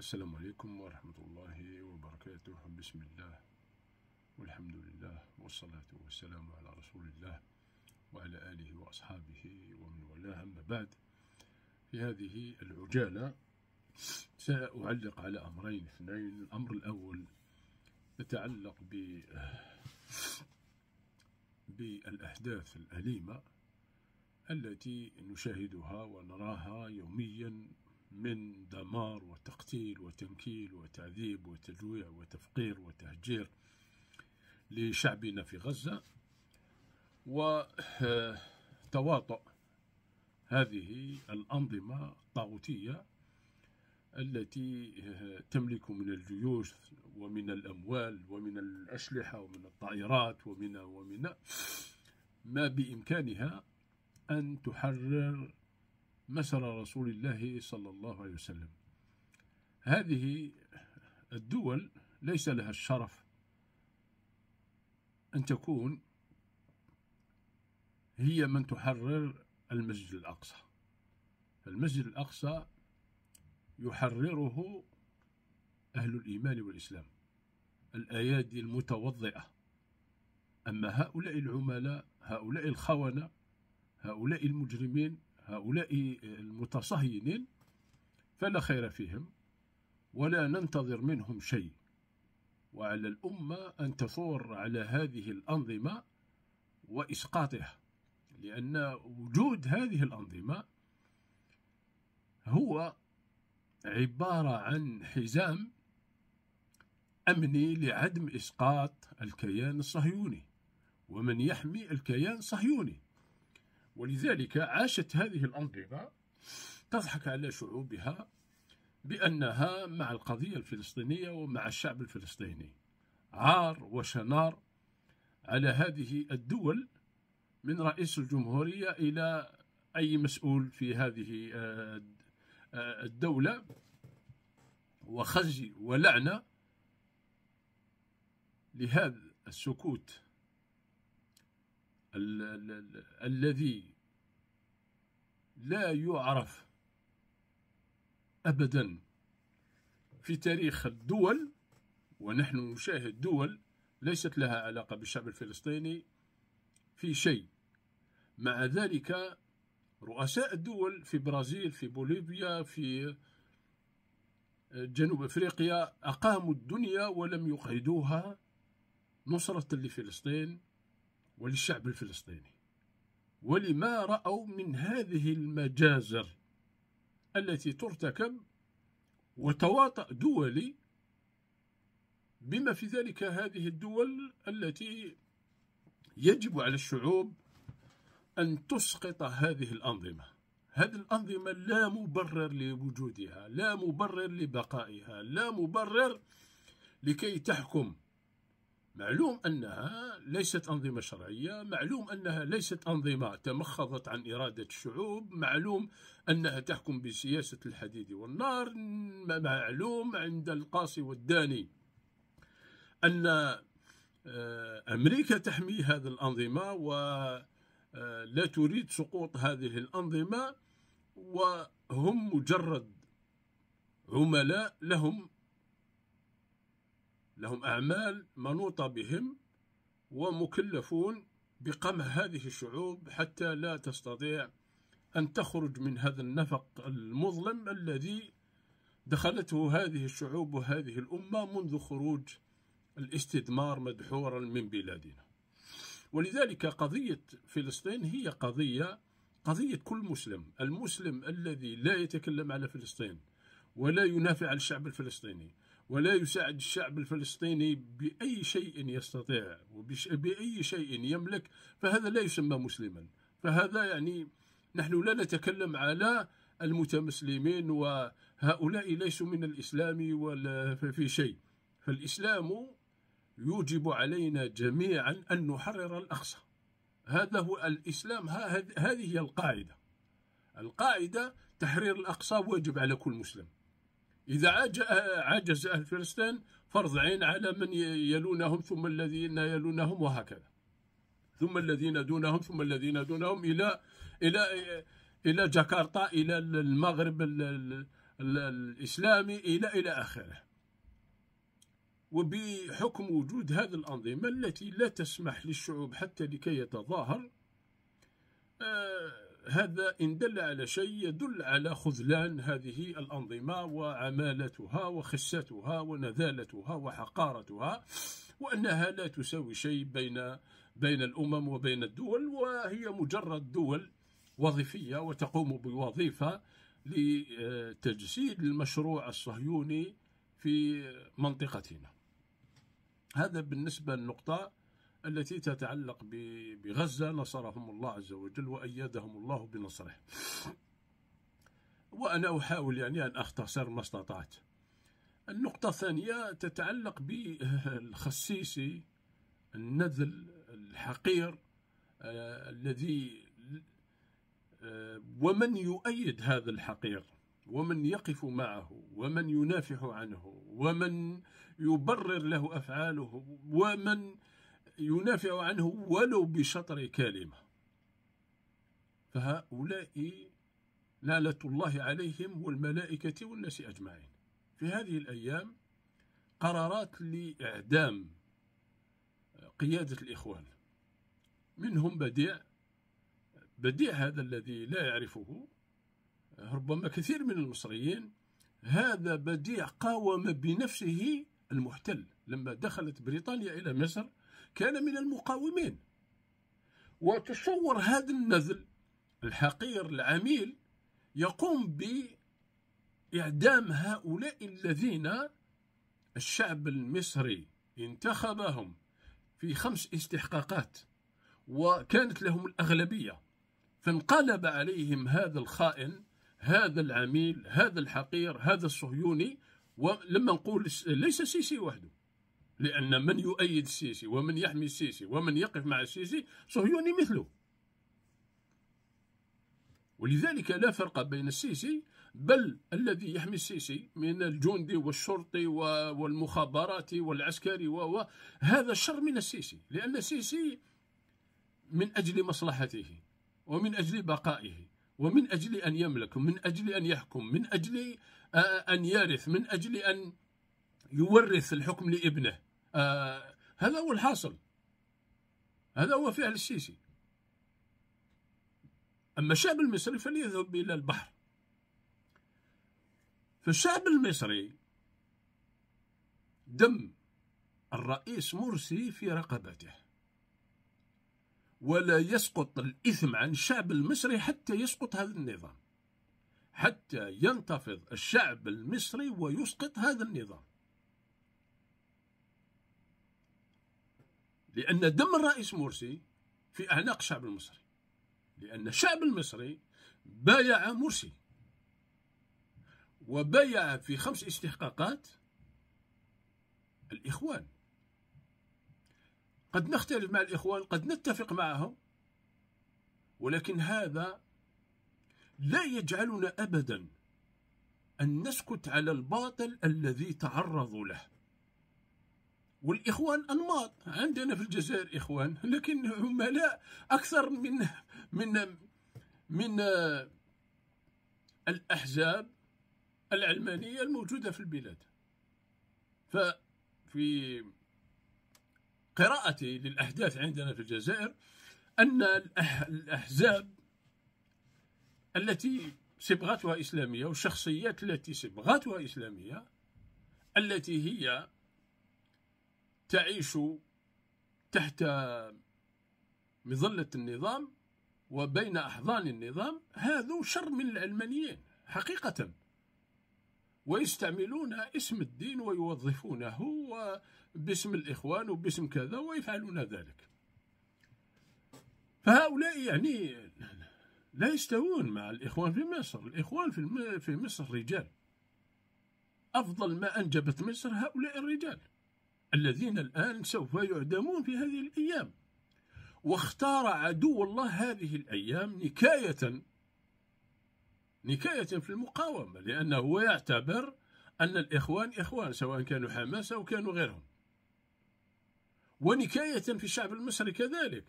السلام عليكم ورحمة الله وبركاته. بسم الله والحمد لله والصلاة والسلام على رسول الله وعلى آله وأصحابه ومن والاه. أما بعد في هذه العجالة سأعلق على أمرين. اثنين الأمر الأول يتعلق ب بالأحداث الأليمة التي نشاهدها ونراها يوميا من دمار وتقتيل وتنكيل وتعذيب وتجويع وتفقير وتهجير لشعبنا في غزة وتواطؤ هذه الأنظمة الطاغوتية التي تملك من الجيوش ومن الأموال ومن الأسلحة ومن الطائرات ومن ومن ما بإمكانها أن تحرر مسر رسول الله صلى الله عليه وسلم. هذه الدول ليس لها الشرف أن تكون هي من تحرر المسجد الأقصى. المسجد الأقصى يحرره أهل الإيمان والإسلام الأيادي المتوضئة. أما هؤلاء العملاء هؤلاء الخونة هؤلاء المجرمين هؤلاء المتصهينين فلا خير فيهم ولا ننتظر منهم شيء. وعلى الأمة أن تثور على هذه الأنظمة وإسقاطها لأن وجود هذه الأنظمة هو عبارة عن حزام أمني لعدم إسقاط الكيان الصهيوني ومن يحمي الكيان الصهيوني. ولذلك عاشت هذه الأنظمة تضحك على شعوبها بأنها مع القضية الفلسطينية ومع الشعب الفلسطيني. عار وشنار على هذه الدول من رئيس الجمهورية إلى أي مسؤول في هذه آه، الدولة. وخزي ولعنة لهذا السكوت الذي لا يعرف ابدا في تاريخ الدول ونحن نشاهد دول ليست لها علاقة بالشعب الفلسطيني في شيء. مع ذلك رؤساء الدول في برازيل في بوليفيا في جنوب أفريقيا أقاموا الدنيا ولم يقعدوها نصرة لفلسطين. وللشعب الفلسطيني. ولما رأوا من هذه المجازر التي ترتكب وتواطأ دولي بما في ذلك هذه الدول التي يجب على الشعوب أن تسقط هذه الأنظمة. هذه الأنظمة لا مبرر لوجودها لا مبرر لبقائها لا مبرر لكي تحكم معلوم أنها ليست أنظمة شرعية معلوم أنها ليست أنظمة تمخضت عن إرادة الشعوب معلوم أنها تحكم بسياسة الحديد والنار معلوم عند القاصي والداني أن آه، أمريكا تحمي هذه الأنظمة ولا آه، تريد سقوط هذه الأنظمة وهم مجرد عملاء لهم لهم أعمال منوطة بهم ومكلفون بقمع هذه الشعوب حتى لا تستطيع أن تخرج من هذا النفق المظلم الذي دخلته هذه الشعوب وهذه الأمة منذ خروج الاستدمار مدحورا من بلادنا. ولذلك قضية فلسطين هي قضية قضية كل مسلم المسلم الذي لا يتكلم على فلسطين ولا ينافع عن الشعب الفلسطيني ولا يساعد الشعب الفلسطيني بأي شيء يستطيع وبأي شيء يملك فهذا لا يسمى مسلما. فهذا يعني نحن لا نتكلم على المتمسلمين وهؤلاء ليسوا من الإسلام ولا في شيء. فالإسلام يوجب علينا جميعا أن نحرر الأقصى. هذا هو الإسلام هذه هي القاعدة. القاعدة تحرير الأقصى واجب على كل مسلم. إذا عجز أهل فلسطين فرض عين على من يلونهم ثم الذين يلونهم وهكذا. ثم الذين دونهم ثم الذين دونهم إلى إلى إلى جاكرتا إلى المغرب الإسلامي إلى إلى آخره. وبحكم وجود هذه الأنظمة التي لا تسمح للشعوب حتى لكي يتظاهر هذا إن دل على شيء يدل على خذلان هذه الأنظمة وعمالتها وخستها ونذالتها وحقارتها وأنها لا تساوي شيء بين بين الأمم وبين الدول وهي مجرد دول وظيفية وتقوم بوظيفة لتجسيد المشروع الصهيوني في منطقتنا. هذا بالنسبة للنقطة التي تتعلق بغزة نصرهم الله عز وجل وأيدهم الله بنصره. وأنا أحاول يعني أن أختصر ما استطعت. النقطة الثانية تتعلق بالخسيسي النذل الحقير آه الذي آه ومن يؤيد هذا الحقير ومن يقف معه ومن ينافح عنه ومن يبرر له أفعاله ومن ينافع عنه ولو بشطر كلمة. فهؤلاء لعنة الله عليهم والملائكة والناس أجمعين. في هذه الأيام قرارات لإعدام قيادة الإخوان. منهم بديع بديع هذا الذي لا يعرفه ربما كثير من المصريين هذا بديع قاوم بنفسه المحتل. لما دخلت بريطانيا إلى مصر كان من المقاومين. وتصور هذا النذل الحقير العميل يقوم بإعدام هؤلاء الذين الشعب المصري انتخبهم في خمس استحقاقات وكانت لهم الأغلبية. فانقلب عليهم هذا الخائن هذا العميل هذا الحقير هذا الصهيوني ولما نقول ليس السيسي وحده. لأن من يؤيد السيسي ومن يحمي السيسي ومن يقف مع السيسي صهيوني مثله. ولذلك لا فرق بين السيسي بل الذي يحمي السيسي من الجندي والشرطي والمخابرات والعسكري وهذا شر من السيسي. لأن السيسي من أجل مصلحته ومن أجل بقائه. ومن أجل أن يملك ومن أجل أن يحكم من أجل أن يرث من أجل أن يورث الحكم لابنه. آه هذا هو الحاصل. هذا هو فعل السيسي. أما الشعب المصري فليذهب إلى البحر. فالشعب المصري دم الرئيس مرسي في رقبته. ولا يسقط الإثم عن الشعب المصري حتى يسقط هذا النظام. حتى ينتفض الشعب المصري ويسقط هذا النظام. لأن دم الرئيس مرسي في أعناق الشعب المصري. لأن الشعب المصري بايع مرسي. وبايع في خمس استحقاقات الإخوان. قد نختلف مع الإخوان قد نتفق معهم ولكن هذا لا يجعلنا أبدا أن نسكت على الباطل الذي تعرضوا له. والإخوان أنماط. عندنا في الجزائر إخوان لكن هم لا أكثر من من من الأحزاب العلمانية الموجودة في البلاد. ففي قراءتي للأحداث عندنا في الجزائر أن الأحزاب التي صبغتها إسلامية والشخصيات التي صبغتها إسلامية التي هي تعيش تحت مظلة النظام وبين أحضان النظام هذو شر من العلمانيين حقيقة ويستعملون اسم الدين ويوظفونه باسم الإخوان وباسم كذا ويفعلون ذلك. فهؤلاء يعني لا يستوون مع الإخوان في مصر. الإخوان في, في مصر رجال. أفضل ما أنجبت مصر هؤلاء الرجال الذين الآن سوف يعدمون في هذه الأيام. واختار عدو الله هذه الأيام نكاية نكاية في المقاومة لأنه يعتبر أن الإخوان إخوان سواء كانوا حماس أو كانوا غيرهم. ونكاية في الشعب المصري كذلك.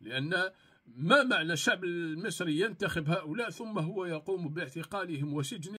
لأن ما معنى الشعب المصري ينتخب هؤلاء ثم هو يقوم باعتقالهم وسجنهم؟